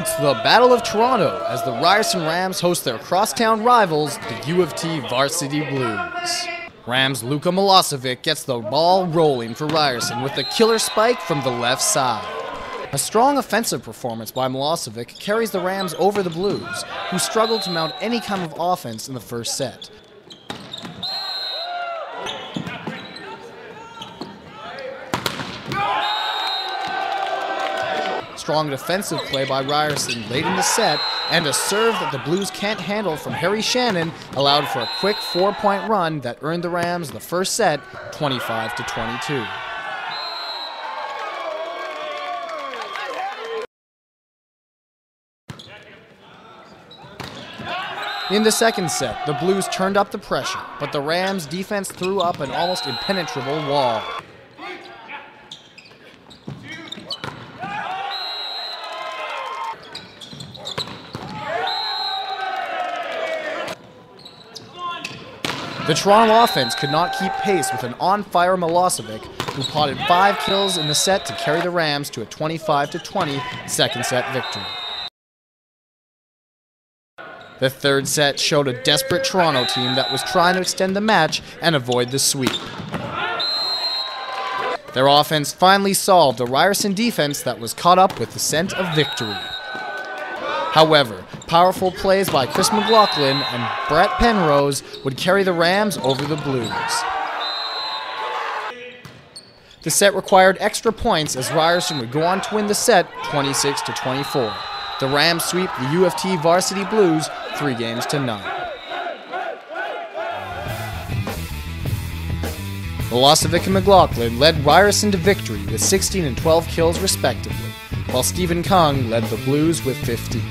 It's the Battle of Toronto as the Ryerson Rams host their crosstown rivals, the U of T Varsity Blues. Rams Luka Milosevic gets the ball rolling for Ryerson with a killer spike from the left side. A strong offensive performance by Milosevic carries the Rams over the Blues, who struggled to mount any kind of offense in the first set. Strong defensive play by Ryerson late in the set, and a serve that the Blues can't handle from Harry Shannon allowed for a quick four-point run that earned the Rams the first set, 25 to 22. In the second set, the Blues turned up the pressure, but the Rams' defense threw up an almost impenetrable wall. The Toronto offense could not keep pace with an on-fire Milosevic, who potted five kills in the set to carry the Rams to a 25-20 second set victory. The third set showed a desperate Toronto team that was trying to extend the match and avoid the sweep. Their offense finally solved a Ryerson defense that was caught up with the scent of victory. However, powerful plays by Chris McLaughlin and Brett Penrose would carry the Rams over the Blues. The set required extra points as Ryerson would go on to win the set 26 to 24. The Rams sweep the U of T varsity Blues three games to none. Milosevic and McLaughlin led Ryerson to victory with 16 and 12 kills respectively, while Stephen Kung led the Blues with 15.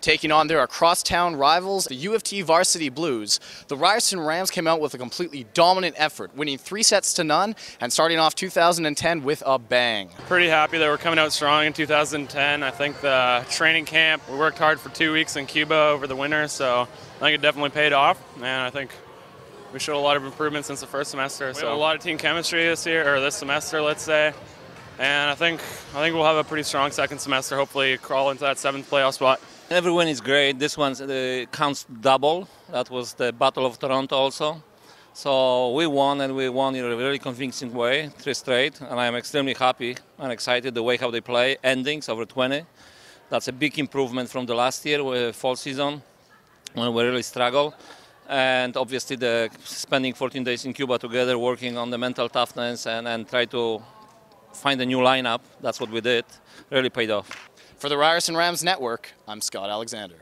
Taking on their across-town rivals, the U of T Varsity Blues, the Ryerson Rams came out with a completely dominant effort, winning three sets to none and starting off 2010 with a bang. Pretty happy that we're coming out strong in 2010. I think the training camp, we worked hard for two weeks in Cuba over the winter, so I think it definitely paid off, and I think we showed a lot of improvement since the first semester. We so a lot of team chemistry this year, or this semester, let's say. And I think I think we'll have a pretty strong second semester. Hopefully, crawl into that seventh playoff spot. Every win is great. This one uh, counts double. That was the Battle of Toronto also. So we won, and we won in a very convincing way, three straight. And I'm extremely happy and excited the way how they play. Endings over 20. That's a big improvement from the last year, uh, fall season, when we really struggled. And obviously, the spending 14 days in Cuba together, working on the mental toughness and, and try to find a new lineup. That's what we did. Really paid off. For the Ryerson Rams Network, I'm Scott Alexander.